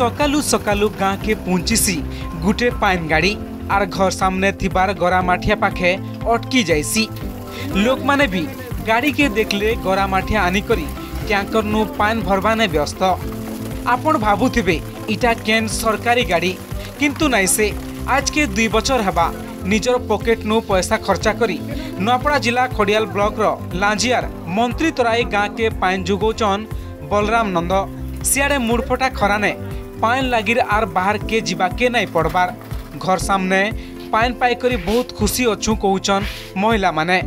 সকালু সকালু গাঁকে পৌঁছিছি গুটে pine গাড়ি আর ঘর সামনে থিবার মাঠিয়া পাখে অটকি যাইছি মানে বি গাড়িকে দেখলে মাঠিয়া আনি আনিকরি ট্যাঙ্কর নু পাইন ভরবানে ব্যস্ত আপন ভাবুথিবে ইটা কেন সরকারি গাড়ি কিন্তু নাই সে আজকে দুই বছর হবা নিজর ନିଜର ପକେଟ୍ନୁ ପଇସା ଖର୍ଚ୍ଚା କରି ନୂଆପଡ଼ା ଜିଲ୍ଲା ଖଡ଼ିଆଲ ବ୍ଲକର ଲାଞ୍ଜିଆର ମନ୍ତ୍ରୀ ତରାଇ ଗାଁକେ ପାଏନ୍ ଯୋଗାଉଛନ୍ বলরাম নন্দ সিয়াড়ে মুড়ফটা খরানে पान लगे आर बाहर के जीवाके नहीं पड़वार घर सामने पान पाई बहुत खुशी अच्छू कौचन महिला मैंने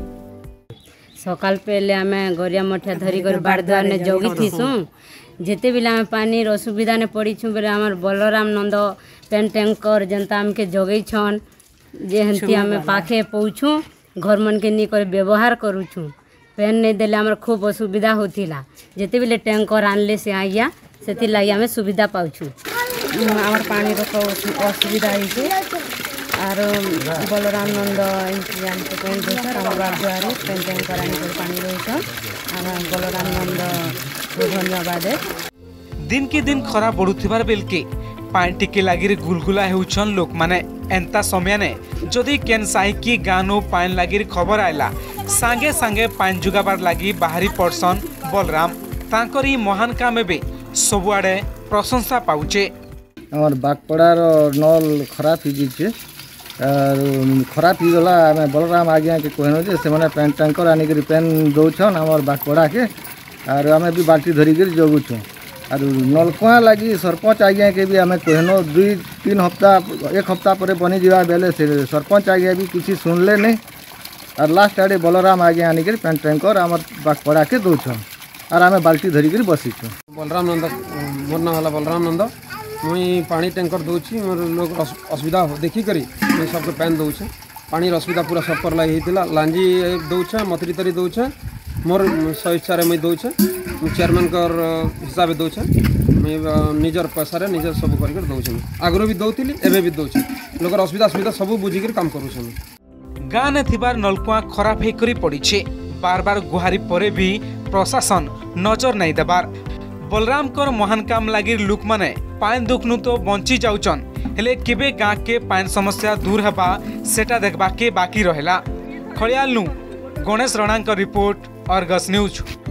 सकाल पहले आम गरिया मठिया धरिकर बाड़ ने जगी थीसुँ जिते बिल आम पानी असुविधा ने पड़ी छूँ बोले आम बलराम नंद पेन टैंकर जनता आम के जगे छन जे आम पाखे पोछूँ घर मन के निकर व्यवहार करुँ पेन नहीं देखे खूब असुविधा होता जिते बिल टैंकर आनले से आज्ञा ସେଥିର୍ଲାଗି ଆମେ ସୁବିଧା ପାଉଛୁ ଆମର ପାଣିର ଅସୁବିଧା ହେଇଛି ଆରୁ ବଳରାମ ନନ୍ଦ ଆମକୁ କହିଛନ୍ ଆମ ଦ୍ୱାରା ପେନ୍ କରାଣିକରି ପାଣି ରହିଛନ୍ ଆମେ ବଳରାମ ନନ୍ଦକୁ ଧନ୍ୟବାଦ ଦିନକେ ଦିନ ଖରା ବଢ଼ୁଥିବାର ବେଲକେ ପାଣି ଟିକେ ଲାଗିରି ଗୁଲଗୁଲା ହେଉଛନ୍ ଲୋକମାନେ ଏନ୍ତା ସମୟନେ ଯଦି କେନ୍ ସାହିକି ଗାଁନୁ ପାଣି ଲାଗିରି ଖବର ଆଇଲା ସାଙ୍ଗେ ସାଙ୍ଗେ ପାଣି ଯୋଗାବାର ଲାଗି ବାହାରି ପଡ଼ସନ୍ ବଳରାମ ତାଙ୍କର ଏହି ମହାନ କାମ ଏବେ ସବୁଆଡ଼େ ପ୍ରଶଂସା ପାଉଛେ ଆମର ବାଗପଡ଼ାର ନଲ୍ ଖରାପ ହେଇଯାଇଛେ ଖରାପ ହେଇଗଲା ଆମେ ବଳରାମ ଆଜ୍ଞାକେ କହିନୁ ଯେ ସେମାନେ ପେନ୍ ଟ୍ୟାଙ୍କର ଆଣିକରି ପେନ୍ ଦଉଛନ୍ ଆମର ବାଗପଡ଼ାକେ ଆରୁ ଆମେ ବି ବାଲ୍ଟି ଧରିକିରି ଜଗୁଛୁଁ ଆରୁ ନଲକୁଆଁ ଲାଗି ସରପଞ୍ଚ ଆଜ୍ଞାକେ ବି ଆମେ କହିନୁ ଦୁଇ ତିନି ହପ୍ତା ଏକ ହପ୍ତା ପରେ ବନିଯିବା ବେଲେ ସେ ସରପଞ୍ଚ ଆଜ୍ଞା ବି କିଛି ଶୁଣିଲେ ନାଇଁ ଆର୍ ଲାଷ୍ଟ ଆଡ଼େ ବଳରାମ ଆଜ୍ଞା ଆଣିକରି ପେନ୍ ଟ୍ୟାଙ୍କର ଆମର ବାଗପଡ଼ାକେ ଦଉଛନ୍ আর আমি বাল্টি ধরিকি বসিছু বলরাম নন্দ মোর নাম হল বলরাম নন্দ মুই পানি ট্যাঙ্কর দৌছি মোর লোক অসুবিধা দেখিকি মুই সবকে প্যান দৌছে পানির অসুবিধা পুরা সবকর লাগি হয়েছিল লাঞ্জি দৌছে মতরি তরি দৌছে মোর স্বইচ্ছারে মুই দৌছে মু চেয়ারম্যানকর হিসাবে দৌছে ମୁଇଁ ନିଜର ପଇସାରେ ନିଜର ସବୁ କରିକି ଦେଉଛନ୍ତି ଆଗରୁ ବି ଦେଉଥିଲି ଏବେ ବି ଦେଉଛି ଲୋକର ଅସୁବିଧା ଅସୁବିଧା ସବୁ ବୁଝିକିରି କାମ କରୁଛନ୍ତି ଗାଁରେ ଥିବାର ନଲକୁଆଁ ଖରାପ ହେଇକରି ପଡ଼ିଛି बार बार गुहारी पर भी प्रशासन नजर नहीं देवार बलरामकर महान काम लगी लोक मैंने पान दुख नु तो बंची जाऊन हेले केबे गाँ के पान समस्या दूर हवा सेटा के बाकी रहा खड़ियालू गणेश रणांक रिपोर्ट अरगस न्यूज